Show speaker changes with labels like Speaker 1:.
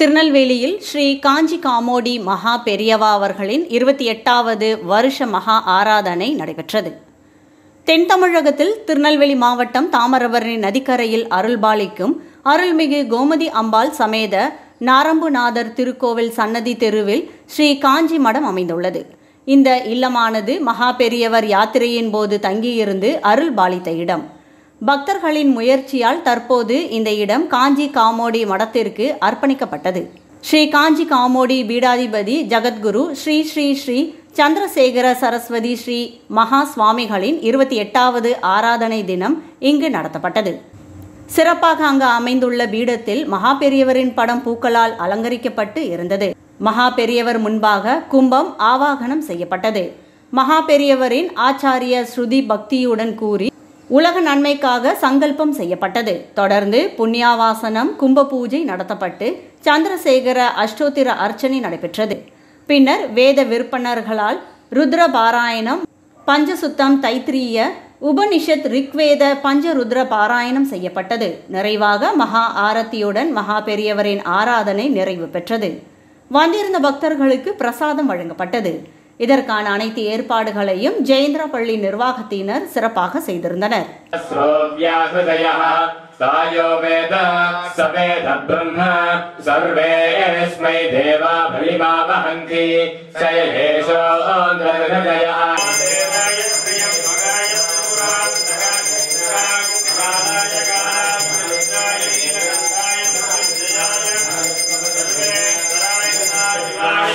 Speaker 1: திருநெல்வேலியில் ஸ்ரீ காஞ்சி காமோடி மகா பெரியவா அவர்களின் இருபத்தி எட்டாவது வருஷ மகா ஆராதனை நடைபெற்றது. தென் தமிழகத்தில் திருநெல்வேலி மாவட்டம் தாமரபரணி நதிக்கரையில் அருள்பாலிக்கும் அருள்மிகு கோமதி அம்பாள் சமேத நாரம்புநாதர் திருக்கோவில் சன்னதி தெருவில் ஸ்ரீ காஞ்சி மடம் அமைந்துள்ளது. இந்த இல்லமானது மகா பெரியவர் யாத்திரையின் போது தங்கியிருந்து அருள் பாலித்த இடம். பக்தர்களின் முயற்சியால் தற்போது இந்த இடம் காஞ்சி காமோடி மடத்திற்கு அர்ப்பணிக்கப்பட்டது. ஸ்ரீ காஞ்சி காமோடி பீடாதிபதி ஜகத்குரு ஸ்ரீ ஸ்ரீ ஸ்ரீ சந்திரசேகர சரஸ்வதி ஸ்ரீ மகா சுவாமிகளின் இருபத்தி எட்டாவது ஆராதனை தினம் இங்கு நடத்தப்பட்டது. சிறப்பாக அங்கு அமைந்துள்ள பீடத்தில் மகா பெரியவரின் படம் பூக்களால் அலங்கரிக்கப்பட்டு இருந்தது. மகா பெரியவர் முன்பாக கும்பம் ஆவாகனம் செய்யப்பட்டது. மகா பெரியவரின் ஆச்சாரிய ஸ்ருதி பக்தியுடன் கூறி உலக நன்மைக்காக சங்கல்பம் செய்யப்பட்டது. தொடர்ந்து புண்ணியாவாசனம் கும்ப பூஜை நடத்தப்பட்டு சந்திரசேகர அஷ்டோத்திர அர்ச்சனை நடைபெற்றது. பின்னர் வேத விற்பனர்களால் ருத்ர பாராயணம் பஞ்சசுத்தம் தைத்திரிய உபனிஷத் ரிக்வேத பஞ்சருத்ர பாராயணம் செய்யப்பட்டது. நிறைவாக மகா ஆரத்தியுடன் மகா பெரியவரின் ஆராதனை நிறைவு பெற்றது. வந்திருந்த பக்தர்களுக்கு பிரசாதம் வழங்கப்பட்டது. இதற்கான அனைத்து ஏற்பாடுகளையும் ஜெயந்திரா பள்ளி நிர்வாகத்தினர் சிறப்பாக செய்திருந்தனர்
Speaker 2: श्रोव्याहृदयः सायो वेद स वेद ब्रह्म सर्वे यस्मै देवा भलिमा वहन्ति स एषो